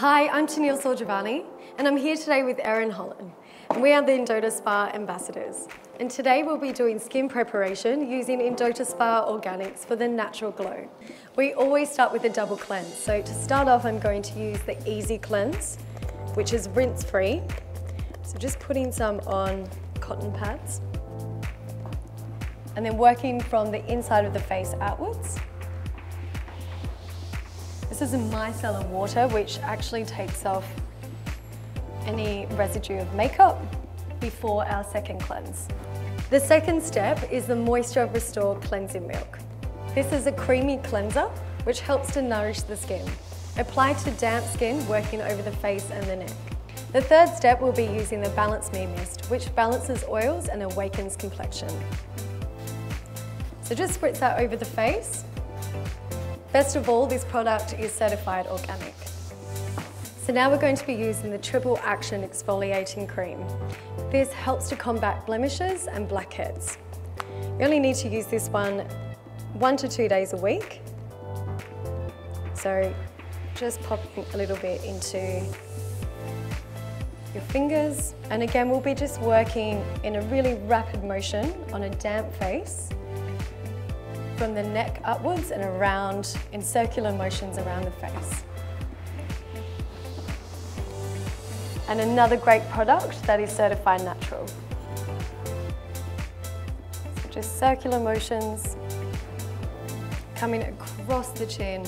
Hi, I'm Teneille Sorgiovanni, and I'm here today with Erin Holland. And we are the endota Spa ambassadors. And today we'll be doing skin preparation using endota Spa Organics for the natural glow. We always start with a double cleanse. So to start off, I'm going to use the Easy Cleanse, which is rinse free. So just putting some on cotton pads. And then working from the inside of the face outwards. This is a micellar water, which actually takes off any residue of makeup before our second cleanse. The second step is the Moisture Restore Cleansing Milk. This is a creamy cleanser which helps to nourish the skin. Apply to damp skin working over the face and the neck. The third step will be using the Balance Me Mist, which balances oils and awakens complexion. So just spritz that over the face. Best of all, this product is certified organic. So now we're going to be using the Triple Action Exfoliating Cream. This helps to combat blemishes and blackheads. You only need to use this one one to two days a week. So just popping a little bit into your fingers. And again, we'll be just working in a really rapid motion on a damp face from the neck upwards and around in circular motions around the face. And another great product that is certified natural. So just circular motions coming across the chin,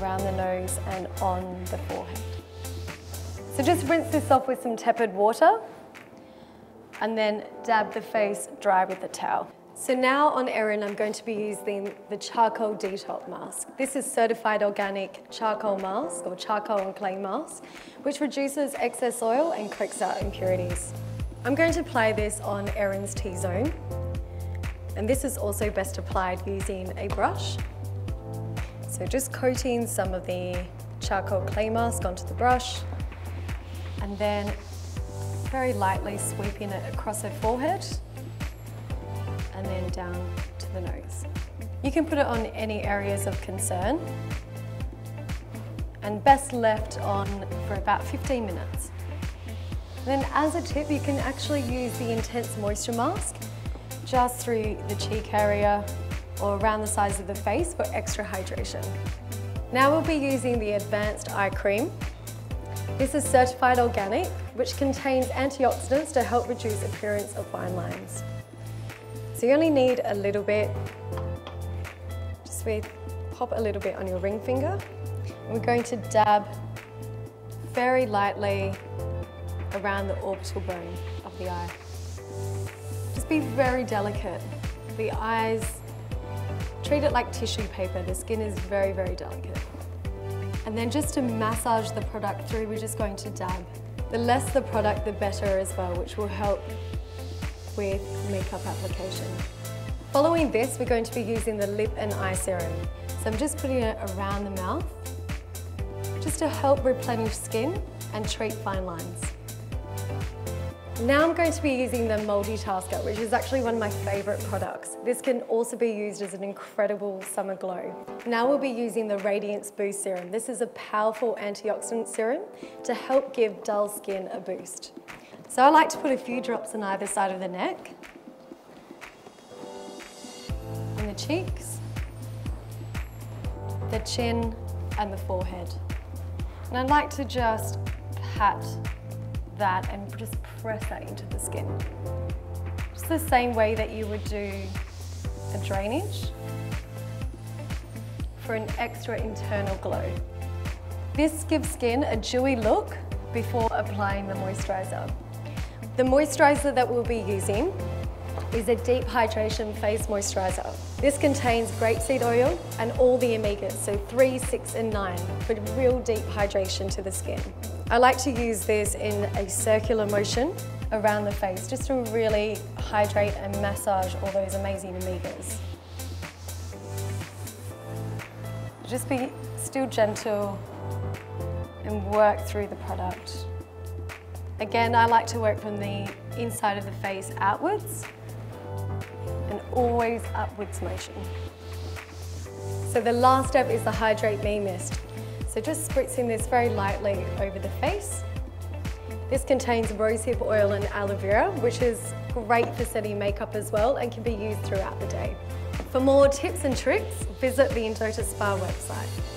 around the nose and on the forehead. So just rinse this off with some tepid water and then dab the face dry with a towel. So now on Erin, I'm going to be using the Charcoal Detox Mask. This is certified organic charcoal mask or charcoal and clay mask, which reduces excess oil and corrects out impurities. I'm going to apply this on Erin's T-zone. And this is also best applied using a brush. So just coating some of the charcoal clay mask onto the brush and then very lightly sweeping it across her forehead and then down to the nose. You can put it on any areas of concern and best left on for about 15 minutes. Then as a tip, you can actually use the Intense Moisture Mask just through the cheek area or around the sides of the face for extra hydration. Now we'll be using the Advanced Eye Cream. This is certified organic, which contains antioxidants to help reduce appearance of fine lines. So you only need a little bit, just with, pop a little bit on your ring finger. And we're going to dab very lightly around the orbital bone of the eye. Just be very delicate. The eyes, treat it like tissue paper. The skin is very, very delicate. And then just to massage the product through, we're just going to dab. The less the product, the better as well, which will help with makeup application. Following this, we're going to be using the lip and eye serum. So I'm just putting it around the mouth, just to help replenish skin and treat fine lines. Now I'm going to be using the Multitasker, which is actually one of my favourite products. This can also be used as an incredible summer glow. Now we'll be using the Radiance Boost Serum. This is a powerful antioxidant serum to help give dull skin a boost. So I like to put a few drops on either side of the neck, on the cheeks, the chin and the forehead. And I'd like to just pat that and just press that into the skin. Just the same way that you would do a drainage for an extra internal glow. This gives skin a dewy look before applying the moisturiser. The moisturiser that we'll be using is a deep hydration face moisturiser. This contains grapeseed oil and all the omegas, so 3, 6 and 9, for real deep hydration to the skin. I like to use this in a circular motion around the face just to really hydrate and massage all those amazing omegas. Just be still gentle and work through the product. Again, I like to work from the inside of the face outwards and always upwards motion. So the last step is the Hydrate Me Mist. So just spritzing this very lightly over the face. This contains rosehip oil and aloe vera, which is great for setting makeup as well and can be used throughout the day. For more tips and tricks, visit the endota Spa website.